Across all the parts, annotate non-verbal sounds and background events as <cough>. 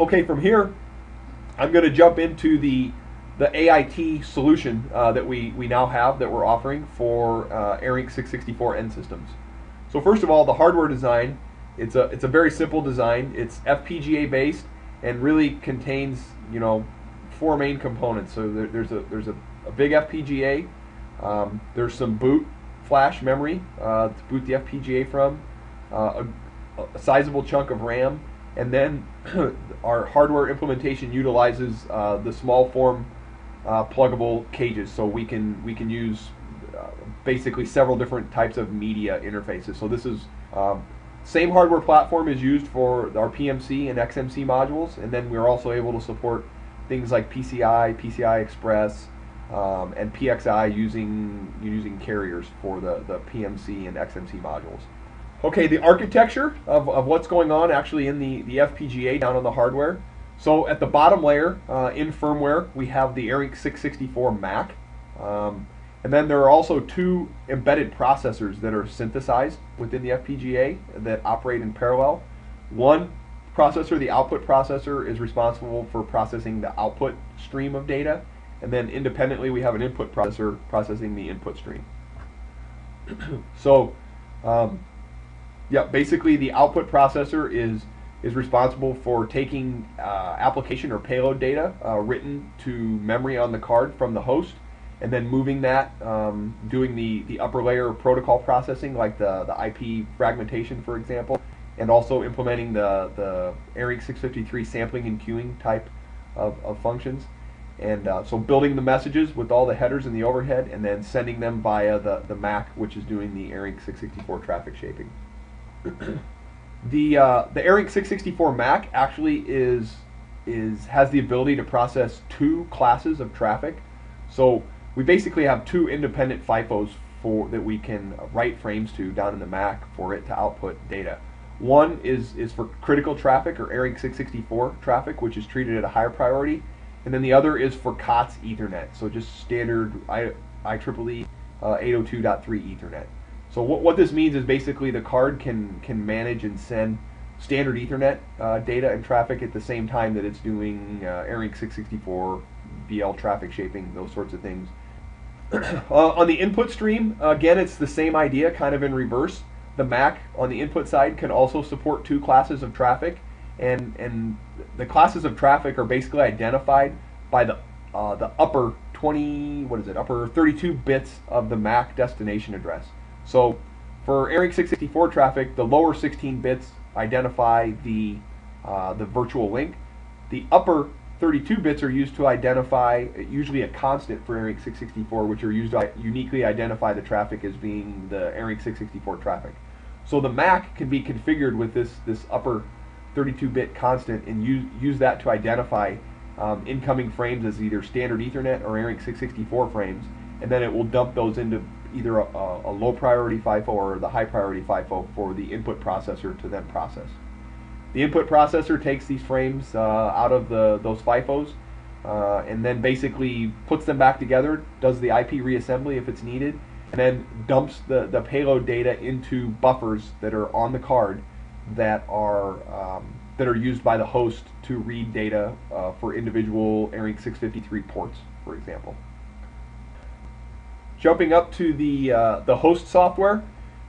Okay, from here, I'm going to jump into the the AIT solution uh, that we, we now have that we're offering for uh, ARINC 664 end systems. So first of all, the hardware design, it's a, it's a very simple design. It's FPGA based and really contains, you know, four main components. So there, there's a there's a, a big FPGA. Um, there's some boot flash memory uh, to boot the FPGA from, uh, a, a, sizable chunk of RAM, and then <clears throat> our hardware implementation utilizes uh, the small form uh, pluggable cages, so we can we can use uh, basically several different types of media interfaces. So this is um, same hardware platform is used for our PMC and XMC modules, and then we're also able to support things like PCI, PCI Express, um, and PXI using using carriers for the, the PMC and XMC modules. Okay, the architecture of, of what's going on actually in the, the FPGA down on the hardware. So at the bottom layer uh, in firmware, we have the ARINC 664 Mac. Um, and then there are also two embedded processors that are synthesized within the FPGA that operate in parallel. One processor, the output processor, is responsible for processing the output stream of data. And then independently, we have an input processor processing the input stream. <clears throat> so, um, yeah, basically the output processor is is responsible for taking uh, application or payload data uh, written to memory on the card from the host and then moving that, um, doing the, the upper layer protocol processing like the, the IP fragmentation, for example, and also implementing the, the ARINC 653 sampling and queuing type of, of functions. And uh, so building the messages with all the headers and the overhead and then sending them via the, the MAC, which is doing the ARINC 664 traffic shaping. <coughs> The uh, the ARINC 664 Mac actually is is has the ability to process two classes of traffic. So we basically have two independent FIFOs for that we can write frames to down in the Mac for it to output data. One is is for critical traffic or ARINC 664 traffic, which is treated at a higher priority, and then the other is for COTS Ethernet, so just standard I IEEE uh, 802.3 Ethernet. So what, what this means is basically the card can can manage and send standard Ethernet uh, data and traffic at the same time that it's doing uh, ARINC 664, VL traffic shaping, those sorts of things. <coughs> uh, on the input stream, again, it's the same idea, kind of in reverse. The Mac on the input side can also support two classes of traffic, and and the classes of traffic are basically identified by the uh, the upper 20, what is it, upper 32 bits of the Mac destination address. So for ARINC 664 traffic, the lower 16 bits identify the, uh, the virtual link. The upper 32 bits are used to identify usually a constant for ARINC 664, which are used to uniquely identify the traffic as being the ARINC 664 traffic. So the MAC can be configured with this, this upper 32-bit constant and use, use that to identify um, incoming frames as either standard Ethernet or ARINC 664 frames, and then it will dump those into either a, a, low priority FIFO or the high priority FIFO for the input processor to then process. The input processor takes these frames uh, out of the those FIFOs uh, and then basically puts them back together, does the IP reassembly if it's needed, and then dumps the, the payload data into buffers that are on the card that are um, that are used by the host to read data uh, for individual ARINC 653 ports, for example. Jumping up to the, uh, the host software,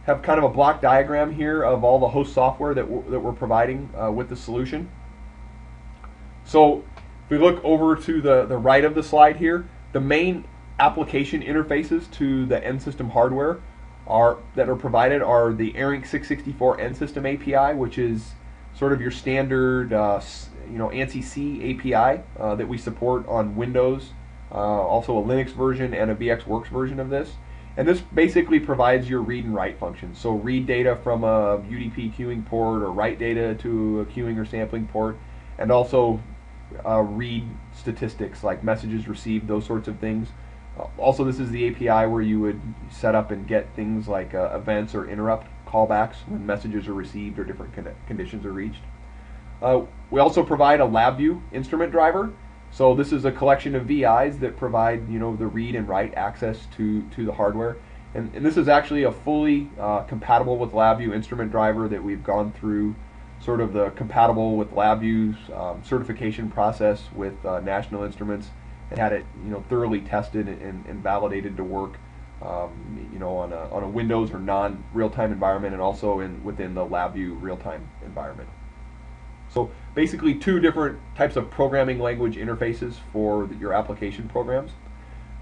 have kind of a block diagram here of all the host software that that we're providing uh, with the solution. So if we look over to the, the right of the slide here, the main application interfaces to the end system hardware are that are provided are the ARINC 664 end system API, which is sort of your standard uh, you know ANSI C API uh, that we support on Windows uh, also a Linux version and a VxWorks version of this. And this basically provides your read and write functions. So read data from a UDP queuing port or write data to a queuing or sampling port, and also uh, read statistics like messages received, those sorts of things. Uh, also, this is the API where you would set up and get things like uh, events or interrupt callbacks when messages are received or different con conditions are reached. Uh, we also provide a LabVIEW instrument driver so this is a collection of VIs that provide you know the read and write access to to the hardware. And, and this is actually a fully uh, compatible with LabVIEW instrument driver that we've gone through sort of the compatible with LabVIEW's um, certification process with uh, National Instruments and had it you know thoroughly tested and, and validated to work um, you know on a, on a Windows or non real-time environment and also in within the LabVIEW real-time environment. So basically two different types of programming language interfaces for the, your application programs.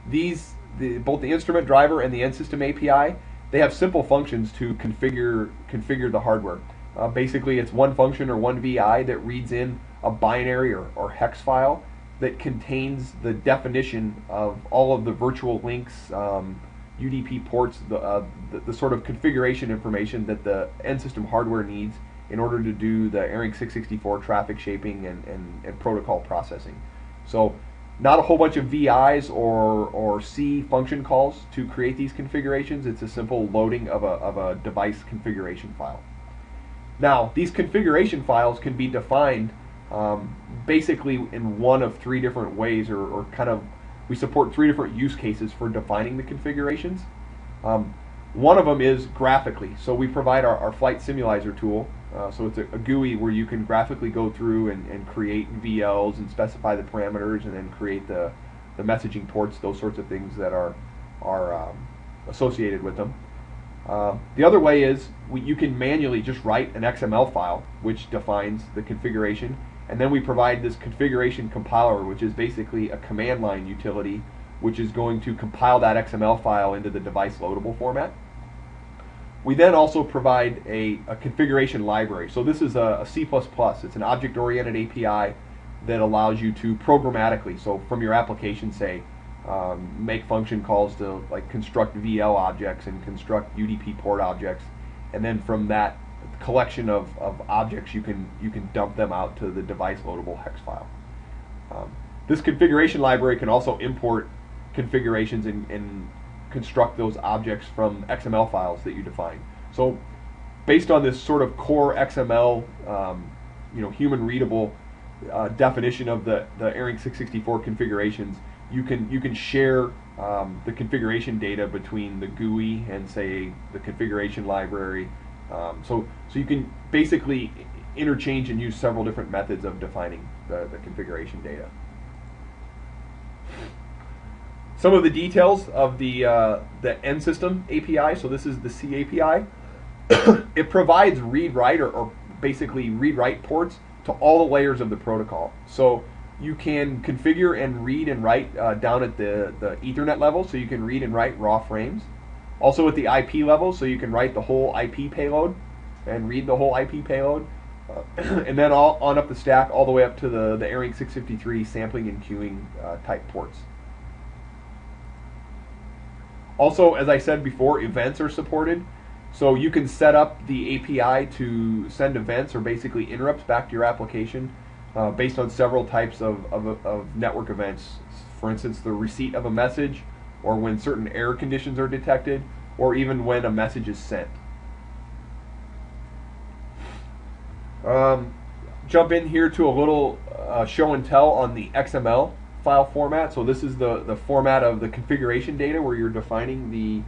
These the, both the instrument driver and the end system API they have simple functions to configure configure the hardware. Uh, basically, it's one function or one VI that reads in a binary or, or hex file that contains the definition of all of the virtual links, um, UDP ports, the, uh, the, the, sort of configuration information that the end system hardware needs in order to do the ARINC 664 traffic shaping and, and, and protocol processing. So not a whole bunch of VIs or, or C function calls to create these configurations. It's a simple loading of a, of a device configuration file. Now, these configuration files can be defined um, basically in one of three different ways, or, or, kind of, we support three different use cases for defining the configurations. Um, one of them is graphically. So we provide our, our flight Simulyzer tool. Uh, so it's a, a, GUI where you can graphically go through and, and create VLs and specify the parameters and then create the, the messaging ports, those sorts of things that are, are um, associated with them. Uh, the other way is we, you can manually just write an XML file which defines the configuration and then we provide this configuration compiler which is basically a command line utility which is going to compile that XML file into the device loadable format. We then also provide a, a configuration library. So this is a, a C++, it's an object-oriented API that allows you to programmatically, so from your application say, um, make function calls to like construct VL objects and construct UDP port objects, and then from that collection of, of objects, you can you can dump them out to the device loadable hex file. Um, this configuration library can also import configurations and, and construct those objects from XML files that you define. So, based on this sort of core XML, um, you know, human readable uh, definition of the the ARINC 664 configurations, you can you can share um, the configuration data between the GUI and say the configuration library. Um, so so you can basically interchange and use several different methods of defining the, the configuration data. Some of the details of the uh, the end system API. So this is the C API. <coughs> it provides read write or, or basically read write ports to all the layers of the protocol. So you can configure and read and write uh, down at the, the Ethernet level, so you can read and write raw frames. Also at the IP level, so you can write the whole IP payload and read the whole IP payload. Uh, <coughs> and then all on up the stack, all the way up to the, the ARINC 653 sampling and queuing uh, type ports. Also, as I said before, events are supported. So you can set up the API to send events or basically interrupts back to your application uh, based on several types of, of, of, network events. For instance, the receipt of a message, or when certain error conditions are detected, or even when a message is sent. Um, jump in here to a little uh, show and tell on the XML file format. So this is the, the format of the configuration data where you're defining the,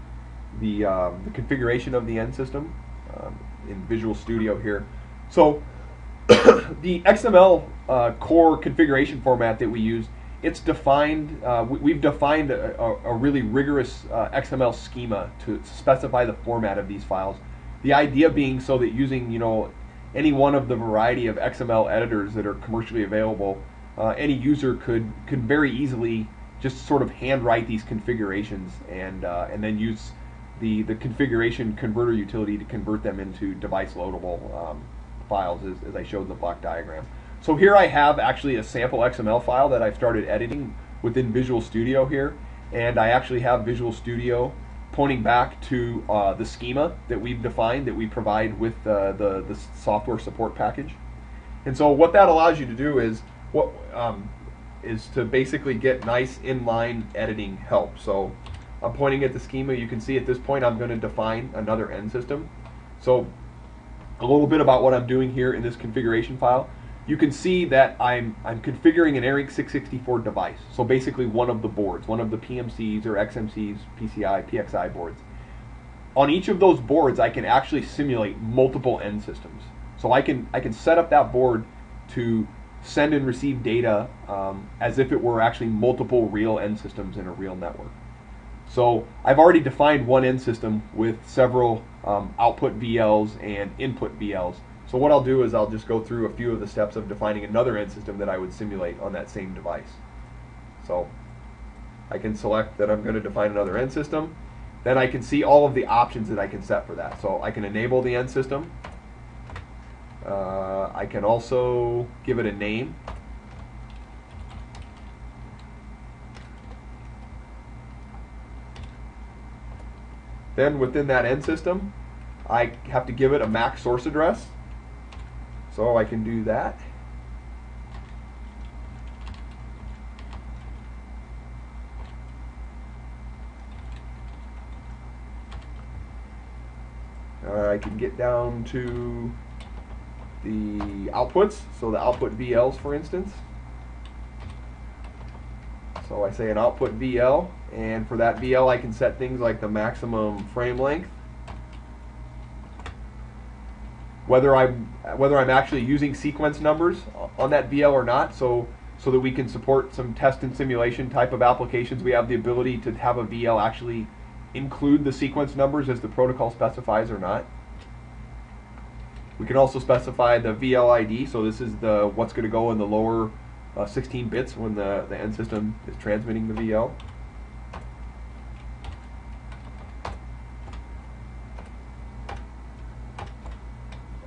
the, um, the configuration of the end system um, in Visual Studio here. So <coughs> the XML uh, core configuration format that we use, it's defined, uh, we, have defined a, a, really rigorous uh, XML schema to specify the format of these files. The idea being so that using, you know, any one of the variety of XML editors that are commercially available, uh, any user could, could very easily just sort of handwrite these configurations and, uh, and then use the, the configuration converter utility to convert them into device loadable um, files as, as I showed in the block diagram. So here I have actually a sample XML file that I've started editing within Visual Studio here. And I actually have Visual Studio pointing back to uh, the schema that we've defined that we provide with uh, the, the software support package. And so what that allows you to do is what um, is to basically get nice inline editing help. So I'm pointing at the schema. You can see at this point I'm going to define another end system. So a little bit about what I'm doing here in this configuration file. You can see that I'm, I'm configuring an ARINC 664 device. So basically one of the boards, one of the PMCs or XMCs, PCI, PXI boards. On each of those boards, I can actually simulate multiple end systems. So I can I can set up that board to send and receive data um, as if it were actually multiple real end systems in a real network. So I've already defined one end system with several um, output VLs and input VLs. So what I'll do is I'll just go through a few of the steps of defining another end system that I would simulate on that same device. So I can select that I'm going to define another end system. Then I can see all of the options that I can set for that. So I can enable the end system. Uh, I can also give it a name. Then within that end system, I have to give it a MAC source address. So I can do that. Uh, I can get down to the outputs, so the output VLs for instance. So I say an output VL, and for that VL I can set things like the maximum frame length, whether I'm whether I'm actually using sequence numbers on that VL or not. So so that we can support some test and simulation type of applications, we have the ability to have a VL actually include the sequence numbers as the protocol specifies or not. We can also specify the VLID, so this is the what's going to go in the lower uh, 16 bits when the, the end system is transmitting the VL.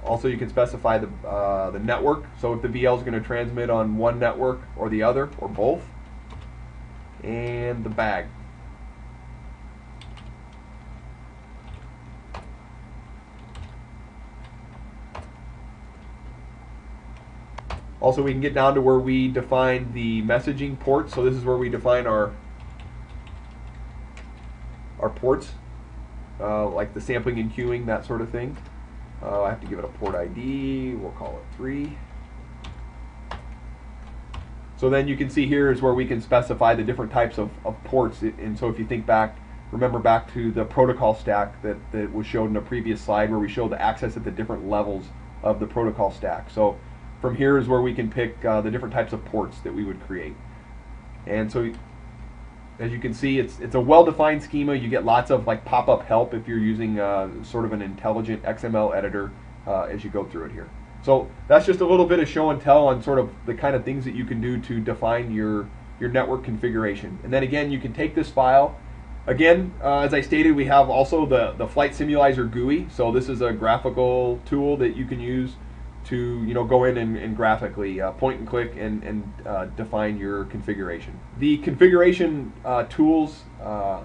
Also, you can specify the, uh, the network, so if the VL is going to transmit on one network or the other, or both. And the BAG. Also, we can get down to where we define the messaging port. So this is where we define our our ports, uh, like the sampling and queuing, that sort of thing. Uh, I have to give it a port ID. We'll call it 3. So then you can see here is where we can specify the different types of, of ports. And so if you think back, remember back to the protocol stack that, that was showed in a previous slide where we showed the access at the different levels of the protocol stack. So from here is where we can pick uh, the different types of ports that we would create. And so as you can see, it's it's a well-defined schema. You get lots of like pop-up help if you're using uh, sort of an intelligent XML editor uh, as you go through it here. So that's just a little bit of show and tell on sort of the kind of things that you can do to define your your network configuration. And then again, you can take this file. Again, uh, as I stated, we have also the, the Flight Simulyzer GUI. So this is a graphical tool that you can use to you know go in and, and graphically uh, point and click and, and uh, define your configuration. The configuration uh, tools, uh,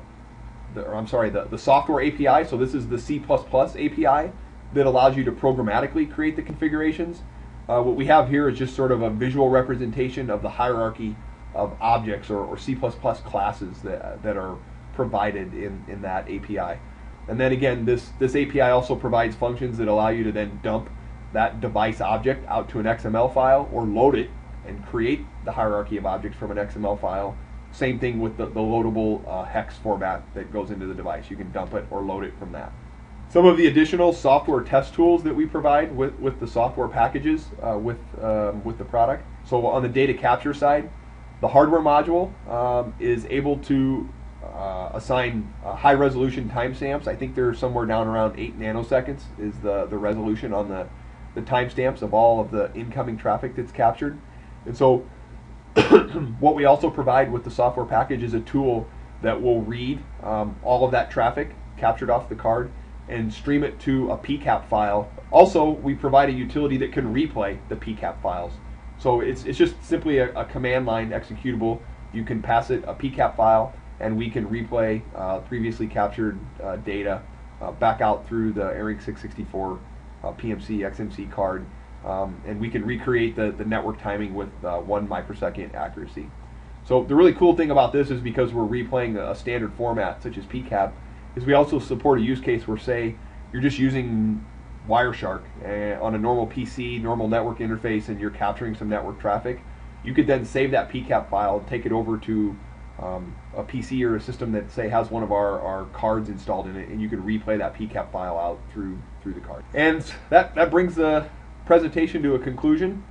the, or I'm sorry, the, the software API, so this is the C++ API that allows you to programmatically create the configurations. Uh, what we have here is just sort of a visual representation of the hierarchy of objects or, or C++ classes that, that are provided in, in that API. And then again, this, this API also provides functions that allow you to then dump that device object out to an XML file or load it and create the hierarchy of objects from an XML file. Same thing with the, the loadable uh, hex format that goes into the device. You can dump it or load it from that. Some of the additional software test tools that we provide with, with the software packages uh, with, um, with the product. So on the data capture side, the hardware module um, is able to uh, assign uh, high resolution timestamps. I think they're somewhere down around 8 nanoseconds is the, the resolution on the the timestamps of all of the incoming traffic that's captured. And so <coughs> what we also provide with the software package is a tool that will read um, all of that traffic captured off the card and stream it to a PCAP file. Also, we provide a utility that can replay the PCAP files. So it's, it's just simply a, a command line executable. You can pass it a PCAP file and we can replay uh, previously captured uh, data uh, back out through the ARINC 664 uh, PMC, XMC card, um, and we can recreate the, the network timing with uh, one microsecond accuracy. So the really cool thing about this is because we're replaying a standard format such as PCAP, is we also support a use case where say you're just using Wireshark uh, on a normal PC, normal network interface, and you're capturing some network traffic. You could then save that PCAP file, take it over to um, a PC or a system that say has one of our, our cards installed in it, and you can replay that PCAP file out through through the card. And that that brings the presentation to a conclusion,